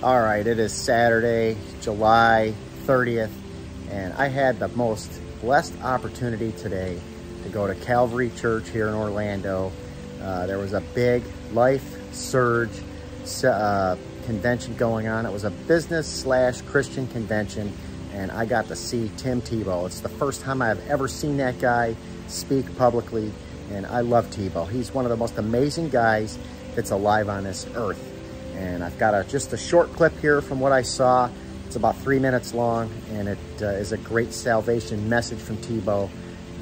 All right, it is Saturday, July 30th, and I had the most blessed opportunity today to go to Calvary Church here in Orlando. Uh, there was a big Life Surge uh, convention going on. It was a business slash Christian convention, and I got to see Tim Tebow. It's the first time I've ever seen that guy speak publicly, and I love Tebow. He's one of the most amazing guys that's alive on this earth. And I've got a, just a short clip here from what I saw. It's about three minutes long, and it uh, is a great salvation message from Tebow.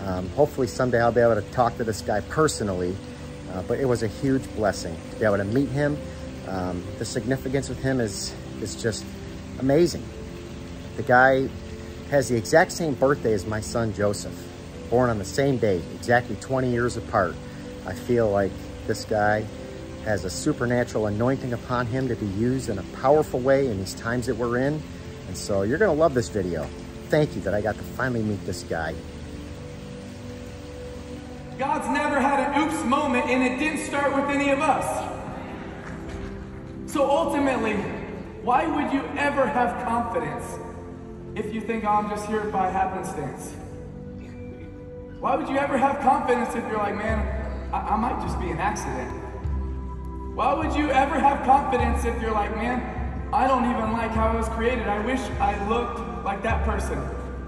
Um, hopefully someday I'll be able to talk to this guy personally, uh, but it was a huge blessing to be able to meet him. Um, the significance of him is, is just amazing. The guy has the exact same birthday as my son Joseph, born on the same day, exactly 20 years apart. I feel like this guy has a supernatural anointing upon him to be used in a powerful way in these times that we're in. And so you're gonna love this video. Thank you that I got to finally meet this guy. God's never had an oops moment and it didn't start with any of us. So ultimately, why would you ever have confidence if you think, oh, I'm just here by happenstance? Why would you ever have confidence if you're like, man, I, I might just be an accident? Why would you ever have confidence if you're like, man, I don't even like how I was created. I wish I looked like that person.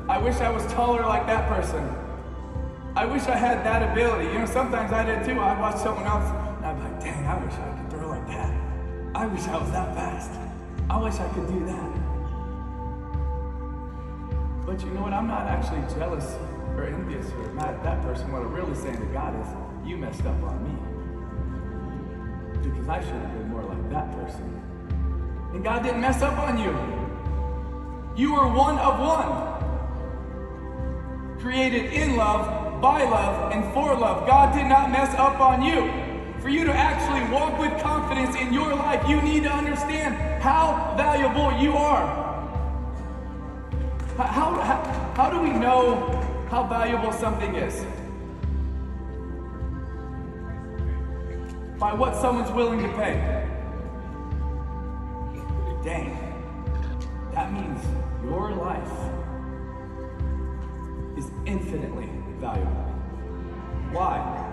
I wish I was taller like that person. I wish I had that ability. You know, sometimes I did too. I'd watch someone else and I'd be like, dang, I wish I could throw like that. I wish I was that fast. I wish I could do that. But you know what? I'm not actually jealous or envious or mad at that person. What I'm really saying to God is, you messed up on me because I should have been more like that person. And God didn't mess up on you. You were one of one. Created in love, by love, and for love. God did not mess up on you. For you to actually walk with confidence in your life, you need to understand how valuable you are. How, how, how do we know how valuable something is? By what someone's willing to pay. Dang, that means your life is infinitely valuable. Why?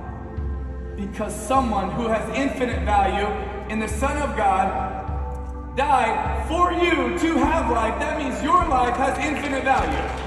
Because someone who has infinite value in the Son of God died for you to have life. That means your life has infinite value.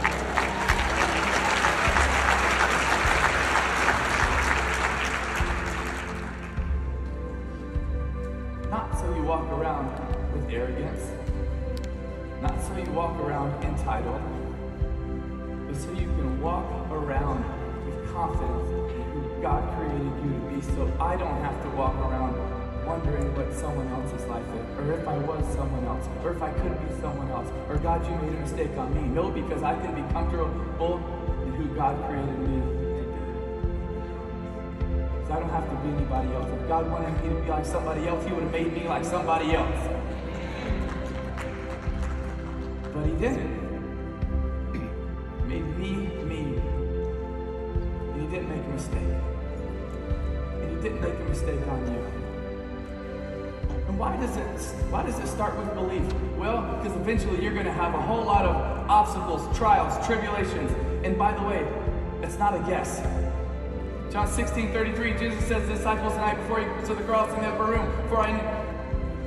Or if I was someone else, or if I could be someone else, or God, you made a mistake on me. No, because I can be comfortable in who God created me to be. So I don't have to be anybody else. If God wanted me to be like somebody else, He would have made me like somebody else. But He didn't. Made me me. And He didn't make a mistake. And He didn't make a mistake on you. And why does it why does it start with belief? Well, because eventually you're going to have a whole lot of obstacles, trials, tribulations. And by the way, it's not a guess. John 16, 33, Jesus says to the disciples tonight before he goes to the cross in the upper room, for, I,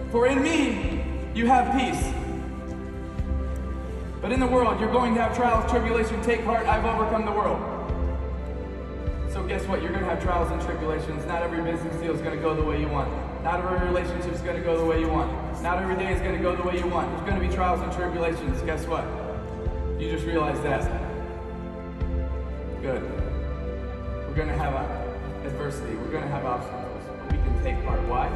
for in me you have peace. But in the world you're going to have trials, tribulation. Take heart, I've overcome the world. So guess what? You're going to have trials and tribulations. Not every business deal is going to go the way you want. Not every relationship is going to go the way you want. Not every day is going to go the way you want. There's going to be trials and tribulations. Guess what? You just realized that. Good. We're going to have adversity. We're going to have obstacles. But we can take part. Why?